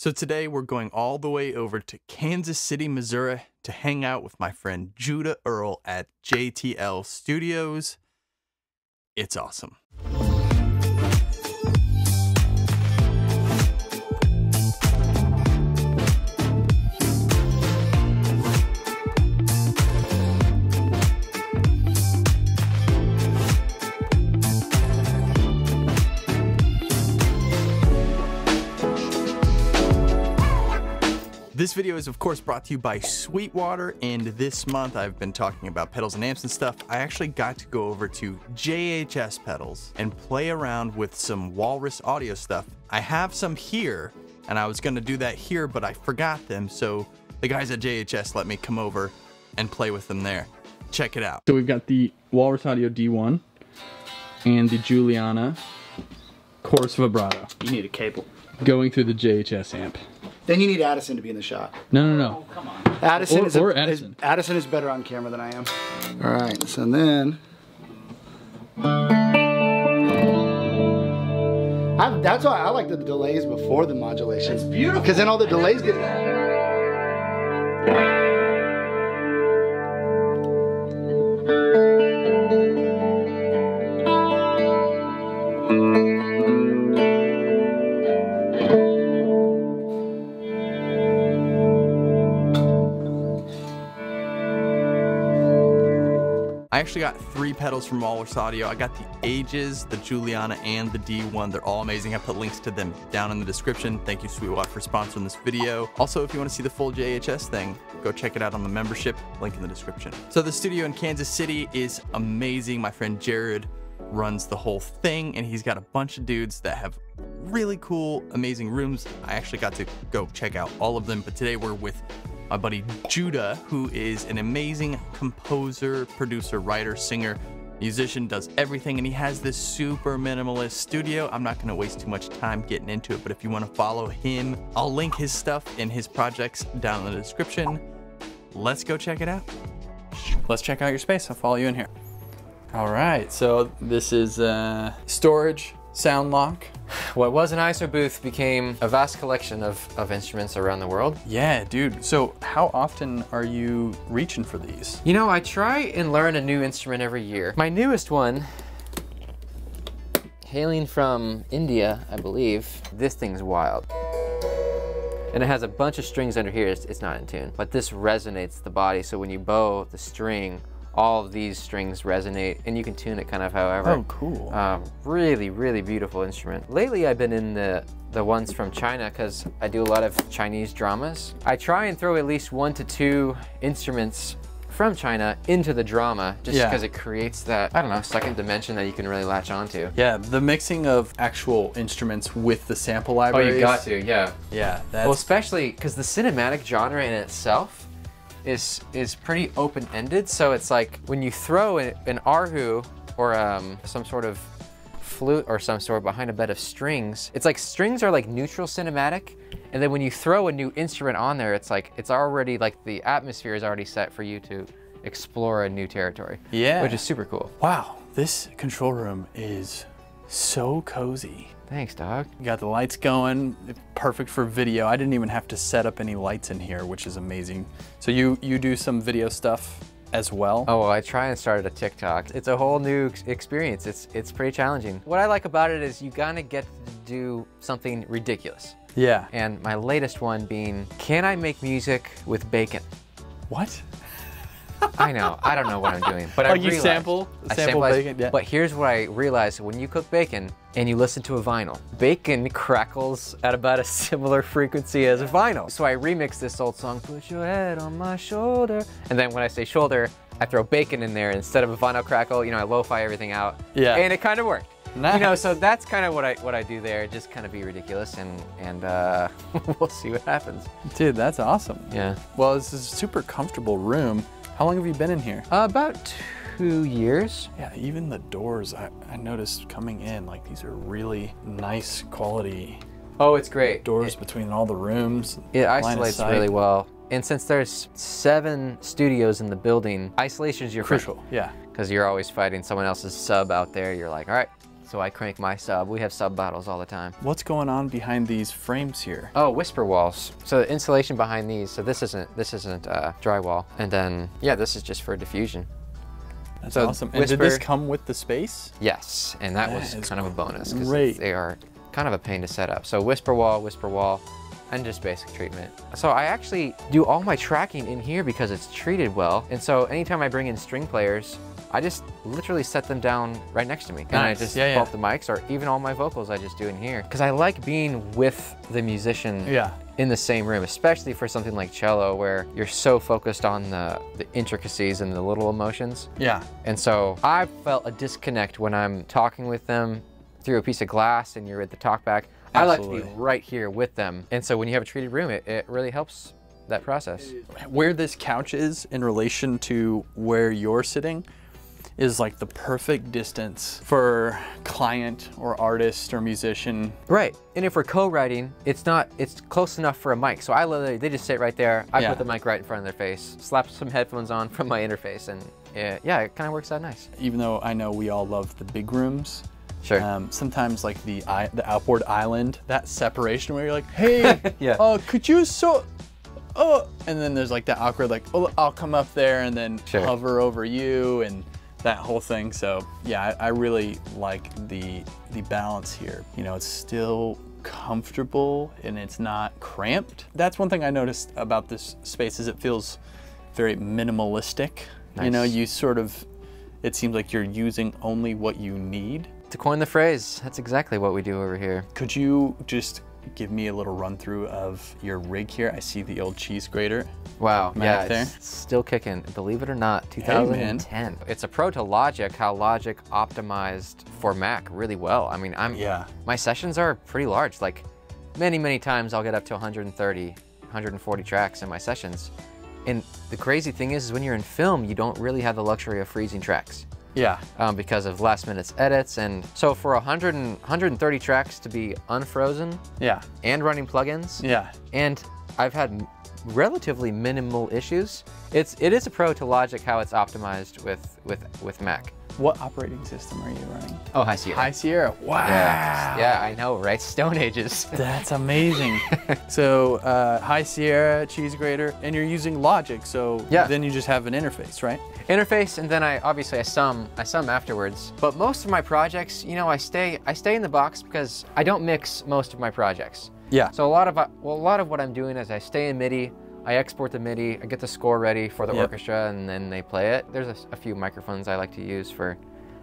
So today we're going all the way over to Kansas City, Missouri to hang out with my friend Judah Earl at JTL Studios. It's awesome. This video is of course brought to you by Sweetwater and this month I've been talking about pedals and amps and stuff. I actually got to go over to JHS pedals and play around with some Walrus audio stuff. I have some here and I was gonna do that here but I forgot them so the guys at JHS let me come over and play with them there. Check it out. So we've got the Walrus Audio D1 and the Julianna Chorus Vibrato You need a cable. Going through the JHS amp. Then you need Addison to be in the shot. No, no, no. Oh, come on. Addison Or- is, a- or is- Addison. Addison is better on camera than I am. All right, so then. I, that's why I like the delays before the modulation. It's beautiful. Because then all the delays get. Actually got three pedals from Walrus Audio. I got the Ages, the Julianna, and the D1. They're all amazing. I put links to them down in the description. Thank you, Sweetwater, for sponsoring this video. Also, if you want to see the full JHS thing, go check it out on the membership. Link in the description. So the studio in Kansas City is amazing. My friend Jared runs the whole thing, and he's got a bunch of dudes that have really cool, amazing rooms. I actually got to go check out all of them, but today we're with my buddy Judah, who is an amazing composer, producer, writer, singer, musician, does everything, and he has this super minimalist studio. I'm not gonna waste too much time getting into it, but if you wanna follow him, I'll link his stuff and his projects down in the description. Let's go check it out. Let's check out your space. I'll follow you in here. All right, so this is uh, storage, sound lock. What was an ISO booth became a vast collection of, of instruments around the world. Yeah, dude. So how often are you reaching for these? You know, I try and learn a new instrument every year. My newest one, hailing from India, I believe, this thing's wild. And it has a bunch of strings under here, it's, it's not in tune. But this resonates the body, so when you bow the string, all of these strings resonate, and you can tune it kind of however. Oh, cool. Um, really, really beautiful instrument. Lately, I've been in the the ones from China because I do a lot of Chinese dramas. I try and throw at least one to two instruments from China into the drama just Yeah. because it creates that, I don't know, second dimension that you can really latch onto. Yeah, the mixing of actual instruments with the sample library. Oh, you got to, yeah. Yeah, that's Well, especially because the cinematic genre in itself is is pretty open-ended. So it's like when you throw an, an erhu or um, some sort of flute or some sort behind a bed of strings, it's like strings are like neutral cinematic, and then when you throw a new instrument on there, it's like it's already like the atmosphere is already set for you to explore a new territory. Yeah. which is super cool. wow. This control room is so cozy. Thanks, dog. You got the lights going, perfect for video. I didn't even have to set up any lights in here, which is amazing. So you you do some video stuff as well? Oh, well, I try and start a TikTok. It's a whole new experience. It's it's pretty challenging. What I like about it is you gotta get to do something ridiculous. Yeah. And my latest one being, can I make music with bacon? What? I know, I don't know what I'm doing, but I Like you realized- sample- I sample sample- bacon, yeah. But here's what I realized: when you cook bacon and you listen to a vinyl, bacon crackles at about a similar frequency as a vinyl. So I remixed this old song, "Put Your Head on My Shoulder," and then when I say shoulder, I throw bacon in there instead of a vinyl crackle. You know, I lo-fi everything out. Yeah. And it kind of worked. You know, so that's kind of what I what I do there. Just kind of be ridiculous, and and uh, we'll see what happens. Dude, that's awesome. Yeah. Well, this is a super comfortable room. How long have you been in here? Uh, about two years. Yeah, even the doors, I, I noticed coming in, like these are really nice quality Oh, it's great. doors between all the rooms. It isolates really well. And since there's seven studios in the building, isolation is your Crucial, yeah. Because you're always fighting someone else's sub out there. You're like, all right, so I crank my sub. We have sub bottles all the time. What's going on behind these frames here? Oh, whisper walls. So the insulation behind these. So this isn't this isn't uh, drywall, and then yeah, this is just for diffusion. That's so awesome. And did this come with the space? Yes, and that, That was kind of a bonus because they are kind of a pain to set up. So whisper wall, whisper wall, and just basic treatment. So I actually do all my tracking in here because it's treated well. And so anytime I bring in string players, I just literally set them down right next to me. And I just Yeah, yeah. bump the mics or even all my vocals I just do in here. Because I like being with the musician Yeah. in the same room, especially for something like cello where you're so focused on the, the intricacies and the little emotions. Yeah. And so I felt a disconnect when I'm talking with them through a piece of glass and you're at the talkback. I like to be right here with them. And so when you have a treated room, it, it really helps that process. Where this couch is in relation to where you're sitting is like the perfect distance for client or artist or musician. Right. And if we're co-writing, it's not, it's close enough for a mic. So I literally, they just sit right there. I Yeah. put the mic right in front of their face, slap some headphones on from my interface. And yeah, yeah it kind of works out nice. Even though I know we all love the big rooms, Sure. um, sometimes like the the outboard island, that separation where you're like, hey, Yeah. uh, could you so, oh, and then there's like that awkward like, oh, I'll come up there and then Sure. hover over you and that whole thing. So yeah, I, I really like the the balance here. You know, it's still comfortable and it's not cramped. That's one thing I noticed about this space is it feels very minimalistic. You know, you sort of it seems like you're using only what you need. To coin the phrase, that's exactly what we do over here. Could you just give me a little run through of your rig here? I see the old cheese grater. Wow, yeah, there. it's still kicking. Believe it or not, man. 2010. It's a pro to Logic, how Logic optimized for Mac really well. I mean, I'm Yeah. my sessions are pretty large. Like many, many times I'll get up to 130, 140 tracks in my sessions. And the crazy thing is, is when you're in film, you don't really have the luxury of freezing tracks Yeah. um, because of last minute edits. And so for 100 and, 130 tracks to be unfrozen Yeah. and running plugins, Yeah. and I've had relatively minimal issues. It's it is a pro to Logic how it's optimized with with with Mac. What operating system are you running? Oh, High Sierra. High Sierra. Wow. Yeah, yeah, I know, right? Stone Ages. That's amazing. so uh, High Sierra cheese grater, and you're using Logic. So Yeah. then you just have an interface, right? Interface, and then I obviously I sum I sum afterwards. But most of my projects, you know, I stay I stay in the box because I don't mix most of my projects. Yeah. So a lot of well, a lot of what I'm doing is I stay in MIDI. I export the MIDI. I get the score ready for the Yep. orchestra, and then they play it. There's a, a few microphones I like to use for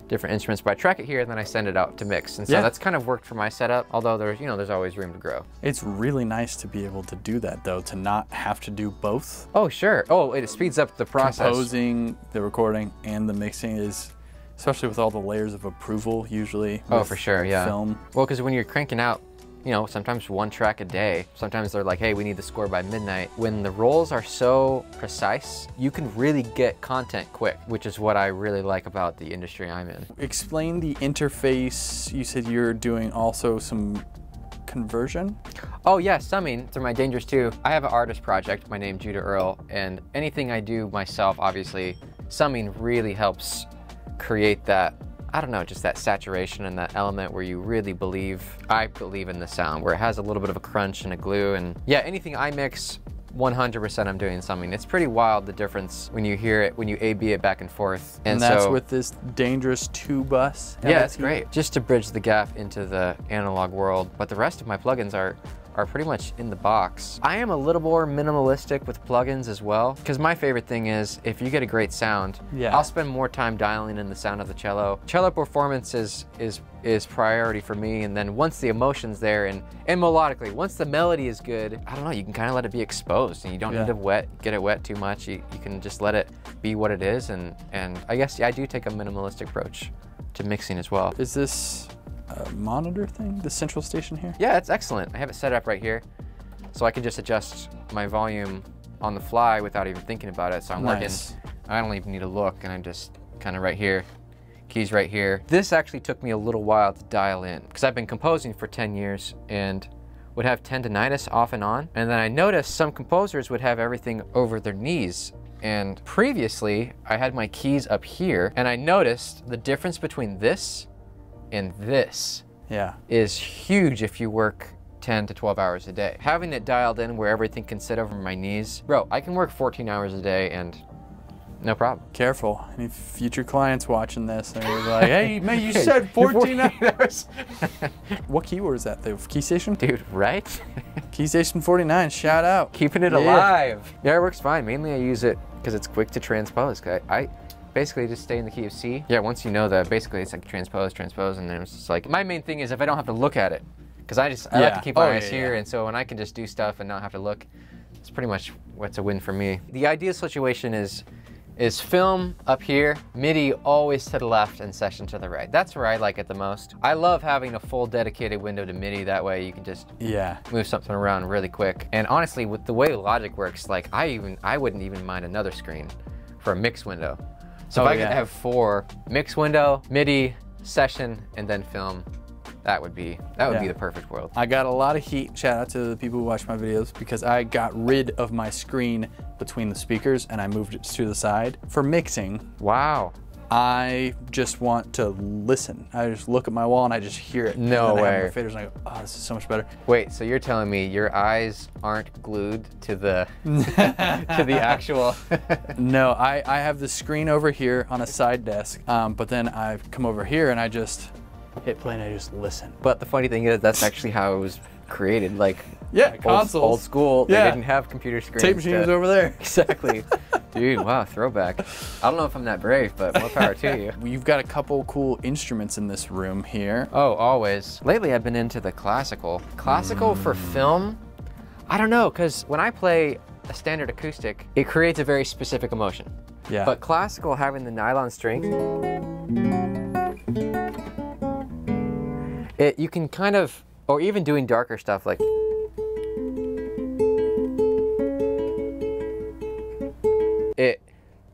different instruments, but I track it here and then I send it out to mix. And so Yeah. that's kind of worked for my setup. Although there's you know there's always room to grow. It's really nice to be able to do that, though, to not have to do both. Oh sure. Oh, it speeds up the process. Composing, the recording, and the mixing is, especially with all the layers of approval, usually. Oh, for sure, yeah. Film. Well, because when you're cranking out, you know, sometimes one track a day, sometimes they're like, hey, we need the score by midnight. When the rolls are so precise, you can really get content quick, which is what I really like about the industry I'm in. Explain the interface. You said you're doing also some conversion. Oh, yeah, summing through my Dangerous 2. I have an artist project, my name Judah Earl, and anything I do myself, obviously, summing really helps create that I don't know, just that saturation and that element where you really believe, I believe in the sound, where it has a little bit of a crunch and a glue. And yeah, anything I mix, 100% I'm doing something. It's pretty wild the difference when you hear it, when you A-B it back and forth. And, that's so, with this dangerous two bus. yeah, LT. great. Just to bridge the gap into the analog world. But the rest of my plugins are are pretty much in the box. I am a little more minimalistic with plugins as well, because my favorite thing is if you get a great sound, Yeah. I'll spend more time dialing in the sound of the cello. Cello performance is is is priority for me, and then once the emotion's there and and melodically, once the melody is good, I don't know, you can kind of let it be exposed, and you don't Yeah. need to wet get it wet too much. You, you can just let it be what it is, and and I guess yeah, I do take a minimalistic approach to mixing as well. Is this a monitor thing? The central station here? Yeah, it's excellent. I have it set up right here, so I can just adjust my volume on the fly without even thinking about it. So I'm Nice. working. I don't even need to look, and I'm just kind of right here. Keys right here. This actually took me a little while to dial in because I've been composing for 10 years and would have tendonitis off and on. And then I noticed some composers would have everything over their knees. And previously, I had my keys up here, and I noticed the difference between this And this Yeah. is huge if you work 10 to 12 hours a day. Having it dialed in where everything can sit over my knees. Bro, I can work 14 hours a day and no problem. Careful. Any future clients watching this, they're like, "Hey, man, you said 14 hours." what keyword is that? The key station? Dude, right? Keystation 49. Shout out. Keeping it Yeah. alive. Yeah, it works fine. Mainly I use it because it's quick to transpose. I, I basically just stay in the key of C. Yeah, once you know that, basically it's like transpose, transpose, and then it's just like, my main thing is if I don't have to look at it, because I just, I like to keep my Oh, eyes yeah, here, yeah. and so when I can just do stuff and not have to look, it's pretty much what's a win for me. The ideal situation is is film up here, MIDI always to the left and session to the right. That's where I like it the most. I love having a full dedicated window to MIDI, that way you can just Yeah. move something around really quick. And honestly, with the way Logic works, like I even I wouldn't even mind another screen for a mix window. So Oh, if I yeah. could have four mix window, MIDI, session, and then film, that would be that would be the perfect world. I got a lot of heat. Shout out to the people who watch my videos because I got rid of my screen between the speakers and I moved it to the side. For mixing, Wow. I just want to listen. I just look at my wall and I just hear it. No and I way. my faders and I go, oh, this is so much better. Wait, so you're telling me your eyes aren't glued to the to the actual No, I, I have the screen over here on a side desk, um, but then I come over here and I just hit play and I just listen. But the funny thing is that's actually how it was created. Like Yeah, old, consoles. old school, they Yeah. didn't have computer screens. Tape machine was over there. Exactly. Dude, wow, throwback. I don't know if I'm that brave, but more power to you. You've got a couple cool instruments in this room here. Oh, always. Lately, I've been into the classical. Classical for mm. film? I don't know, because when I play a standard acoustic, it creates a very specific emotion. Yeah. But classical, having the nylon string, it you can kind of, or even doing darker stuff like. It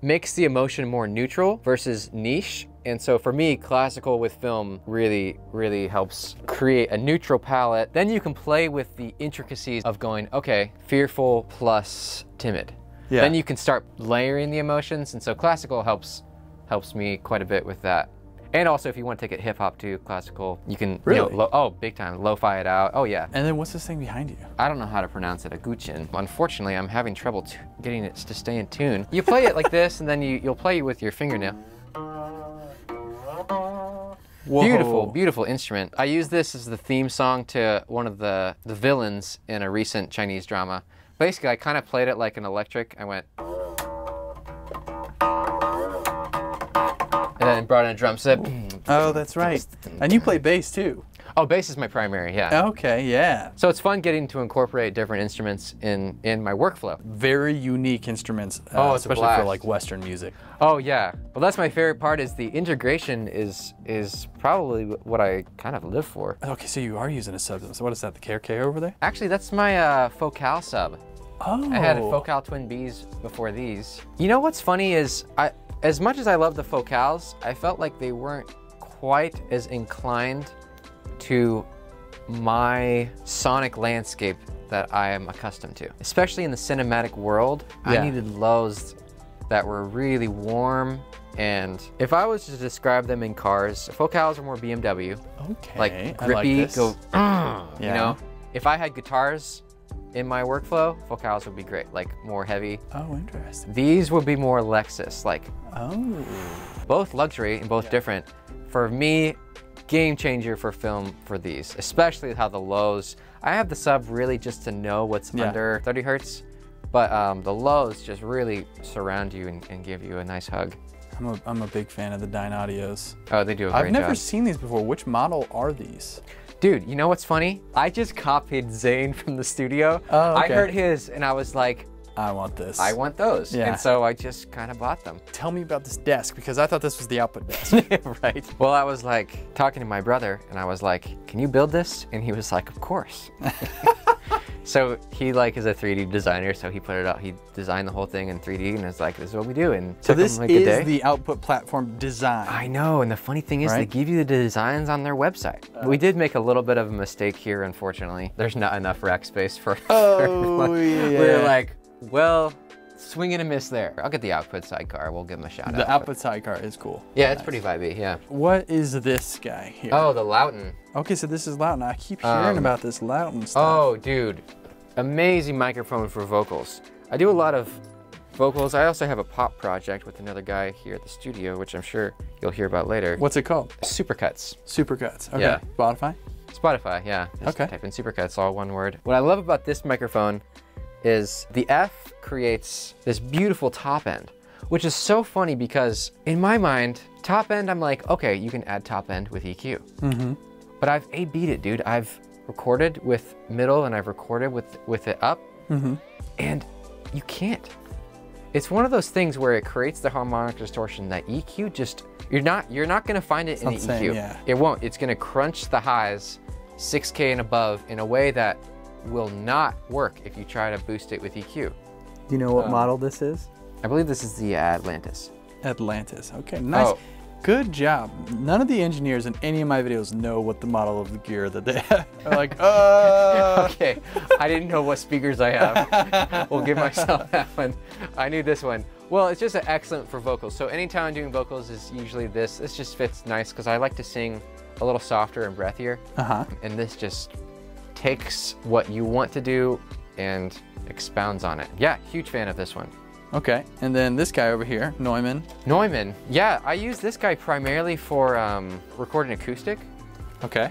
makes the emotion more neutral versus niche. And so for me, classical with film really, really helps create a neutral palette. Then you can play with the intricacies of going, okay, fearful plus timid. Yeah. Then you can start layering the emotions. And so classical helps helps me quite a bit with that. And also, if you want to take it hip hop to classical, you can. You know, Really? lo- oh, big time. Lo-fi it out. Oh yeah. And then what's this thing behind you? I don't know how to pronounce it, a guqin. Unfortunately, I'm having trouble t- getting it to stay in tune. You play it like this, and then you, you'll play it with your fingernail. Beautiful, beautiful instrument. I use this as the theme song to one of the, the villains in a recent Chinese drama. Basically, I kind of played it like an electric. I went. And then brought in a drum set. Oh, that's right. And you play bass too. Oh, bass is my primary, yeah. Okay, yeah. So it's fun getting to incorporate different instruments in, in my workflow. Very unique instruments, uh, Oh, especially for like Western music. Oh yeah. Well, that's my favorite part. Is the integration is is probably what I kind of live for. Okay, so you are using a sub. So what is that? The KRK over there? Actually, that's my uh, Focal sub. Oh. I had a Focal Twin Bs before these. You know what's funny is I, as much as I love the Focals, I felt like they weren't quite as inclined to my sonic landscape that I am accustomed to. Especially in the cinematic world, Yeah. I needed lows that were really warm. And if I was to describe them in cars, Focals are more BMW, Okay. like like grippy, this. go, "Ah," you know. If I had guitars in my workflow, Focals would be great, like more heavy. Oh, interesting. These would be more Lexus, like Oh. both luxury and both different. For me, game changer for film for these, especially how the lows. I have the sub really just to know what's Yeah. under 30 hertz, but um, the lows just really surround you and, and give you a nice hug. I'm a, I'm a big fan of the Dynaudios. Oh, they do a great I've never job. seen these before. Which model are these? Dude, you know what's funny? I just copied Zane from the studio. Oh, I heard his and I was like, I want this. I want those. Yeah. And so I just kind of bought them. Tell me about this desk because I thought this was the output desk. right. Well, I was like talking to my brother and I was like, "Can you build this?" And he was like, "Of course." so he like is a 3D designer, so he put it out. He designed the whole thing in 3D and it's like, "This is what we do." And so this like, a day. is the output platform design. I know, and the funny thing is, they give you the designs on their website. Uh. we did make a little bit of a mistake here, unfortunately. There's not enough rack space for. Oh, everyone. We're like, well, swing and a miss there. I'll get the output sidecar. We'll give him a shout The out. The output sidecar is cool. Yeah, it's pretty vibey. Yeah. What is this guy here? Oh, the Lauten. Okay, so this is Lauten. I keep hearing Um, about this Lauten stuff. Oh, dude, amazing microphone for vocals. I do a lot of vocals. I also have a pop project with another guy here at the studio, which I'm sure you'll hear about later. What's it called? Supercuts. Supercuts. Okay. Yeah. Spotify. Spotify, yeah. Just Okay. type in Supercuts, all one word. What I love about this microphone is the F creates this beautiful top end, which is so funny because in my mind, top end, I'm like, okay, you can add top end with EQ. Mm-hmm. But I've A beat it, dude. I've recorded with middle and I've recorded with with it up, and you can't. It's one of those things where it creates the harmonic distortion that EQ just you're not you're not gonna find it in the the same, EQ. yeah. It won't. It's gonna crunch the highs 6K and above in a way that will not work if you try to boost it with EQ. Do you know Um, what model this is? I believe this is the Atlantis. Atlantis. Okay, nice. Oh. Good job. None of the engineers in any of my videos know what the model of the gear that they have. They're like, uh. Okay, I didn't know what speakers I have. we'll give myself that one. I knew this one. Well, it's just excellent for vocals. So anytime I'm doing vocals is usually this. This just fits nice because I like to sing a little softer and breathier. Uh huh. And this just takes what you want to do and expounds on it. Yeah, huge fan of this one. Okay, and then this guy over here, Neumann. Neumann. Yeah, I use this guy primarily for um, recording acoustic. Okay.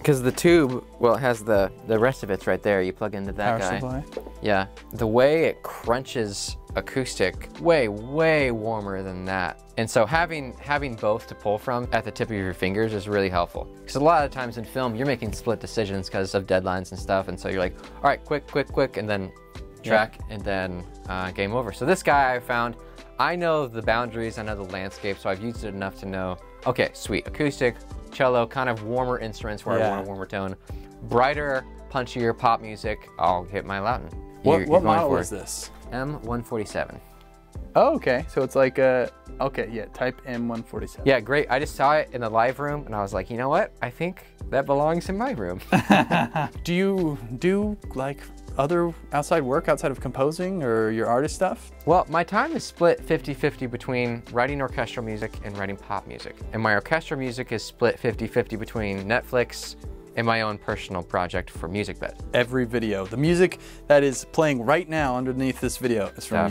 Because the tube, well, it has the, the rest of it's right there. You plug into that Power guy. supply. Yeah, the way it crunches acoustic, way, way warmer than that. And so having having both to pull from at the tip of your fingers is really helpful. Because a lot of times in film, you're making split decisions because of deadlines and stuff. And so you're like, all right, quick, quick, quick, and then track, and then uh, game over. So this guy I found, I know the boundaries, I know the landscape, so I've used it enough to know, okay, sweet, acoustic, cello, kind of warmer instruments where I want a warmer tone. Brighter, punchier pop music, I'll hit my Lauten. What, You're- what you're model is this? M147. Oh, okay. So it's like a, okay, yeah, type M147. Yeah, great. I just saw it in the live room and I was like, you know what? I think that belongs in my room. Do you do like other outside work outside of composing or your artist stuff? well, my time is split 50-50 between writing orchestral music and writing pop music. And my orchestral music is split 50-50 between Netflix and my own personal project for MusicBed. Every video. The music that is playing right now underneath this video is from Yeah.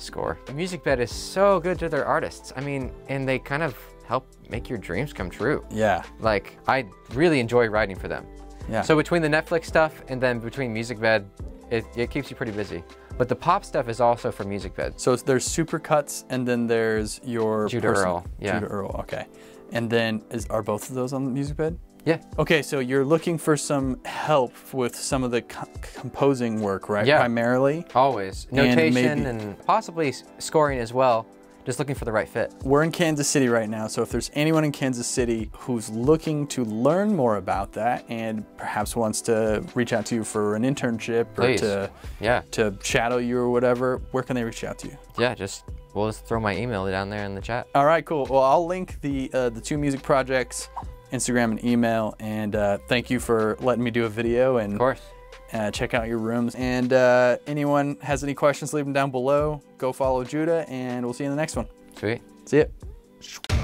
Music Bed. Score. MusicBed is so good to their artists. I mean, and they kind of help make your dreams come true. Yeah. Like, I really enjoy writing for them. Yeah. So between the Netflix stuff and then between MusicBed, it, it keeps you pretty busy. But the pop stuff is also for MusicBed. So there's supercuts and then there's your Judah person- Earl, yeah. Judah Earl, okay. And then is are both of those on the music bed? Yeah. Okay, so you're looking for some help with some of the co- composing work, right? Yeah. Primarily. Always. And Notation maybe- and, possibly scoring as well. Just looking for the right fit. We're in Kansas City right now, so if there's anyone in Kansas City who's looking to learn more about that and perhaps wants to reach out to you for an internship or Please. to Yeah. to shadow you or whatever, where can they reach out to you? Yeah, just, we'll just throw my email down there in the chat. All right, cool. Well, I'll link the uh, the two music projects, Instagram and email, and uh, thank you for letting me do a video and Of course. uh, check out your rooms. And uh, anyone has any questions, leave them down below. Go follow Judah, and we'll see you in the next one. Sweet. See ya.